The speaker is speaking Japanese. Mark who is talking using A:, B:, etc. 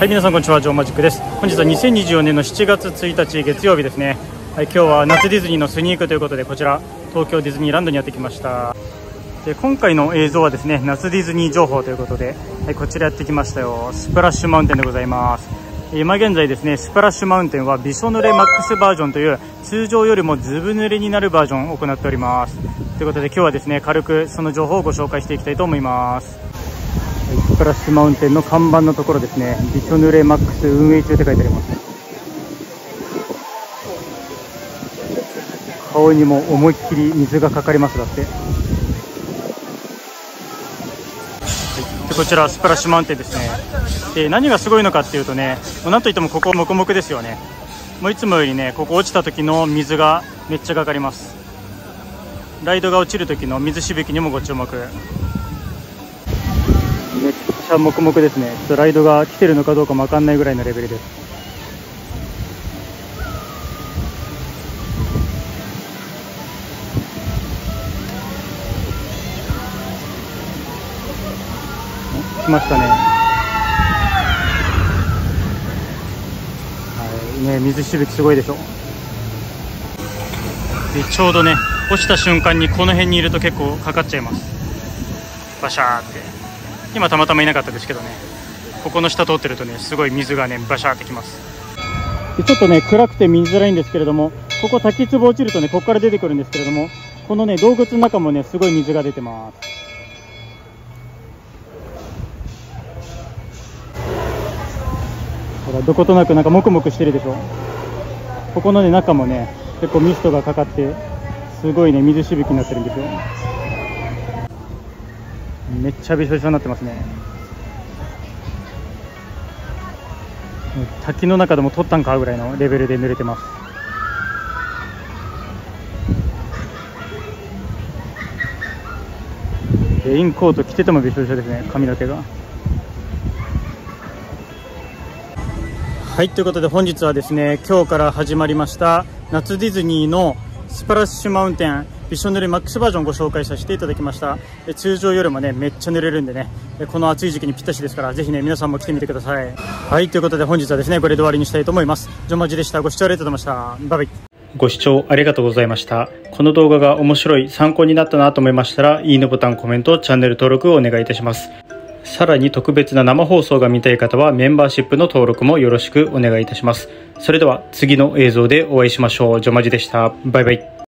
A: はい皆さんこんにちは。ジョーマジックです。本日は2024年の7月1日月曜日ですね。はい今日は夏ディズニーのスニークということでこちら東京ディズニーランドにやってきました。で今回の映像はですね夏ディズニー情報ということで、はい、こちらやってきましたよ。スプラッシュマウンテンでございます。今現在ですねスプラッシュマウンテンはびしょ濡れマックスバージョンという通常よりもずぶ濡れになるバージョンを行っております。ということで今日はですね軽くその情報をご紹介していきたいと思います。プラッシュマウンテンの看板のところですね。びしょ濡れマックス運営中って書いてあります。顔にも思いっきり水がかかりますだって、はい、でこちらスプラッシュマウンテンですね。で何がすごいのかっていうとねもうなんといってもここもこもくですよね。もういつもよりねここ落ちた時の水がめっちゃかかります。ライドが落ちる時の水しぶきにもご注目。ちゃ黙々ですね。ちょっとライドが来てるのかどうかも分かんないぐらいのレベルです。来ましたね。はい。ね水しぶきすごいでしょ。でちょうどね落ちた瞬間にこの辺にいると結構かかっちゃいます。バシャーって。今たまたまいなかったですけどね。ここの下通ってるとねすごい水がねバシャーってきます。ちょっとね暗くて見づらいんですけれどもここ滝壺落ちるとねここから出てくるんですけれどもこのね洞窟の中もねすごい水が出てます。ほらどことなくなんかもくもくしてるでしょ。ここのね中もね結構ミストがかかってすごいね水しぶきになってるんですよ。めっちゃびしょびしょになってますね。滝の中でも取ったんかぐらいのレベルで濡れてます。レインコート着ててもびしょびしょですね。髪の毛が。はいということで本日はですね今日から始まりました夏ディズニーのスプラッシュマウンテン。びしょ濡れマックスバージョンご紹介させていただきました通常よりもねめっちゃ濡れるんでねこの暑い時期にぴったしですからぜひね皆さんも来てみてくださいはいということで本日はですねこれで終わりにしたいと思いますジョマジでしたご視聴ありがとうございましたバイバイご視聴ありがとうございました。この動画が面白い、参考になったなと思いましたら、いいねボタン、コメント、チャンネル登録をお願いいたします。さらに特別な生放送が見たい方はメンバーシップの登録もよろしくお願いいたします。それでは次の映像でお会いしましょう。ジョマジでした。バイバイ。